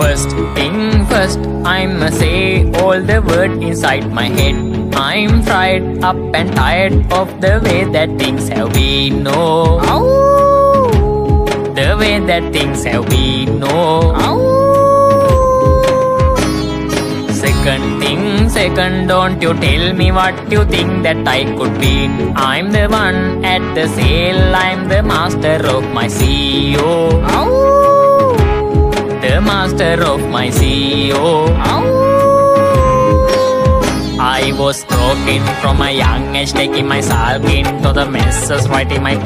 First thing first, I'ma say all the word inside my head. I'm fried up and tired of the way that things have been. No, the way that things have been. No. Second thing, second, don't you tell me what you think that I could be. I'm the one at the sale, I'm the master of my CEO. Master of my CEO. I was broken from a young age, taking my salk into the messes, writing my